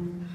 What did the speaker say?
Mm-hmm.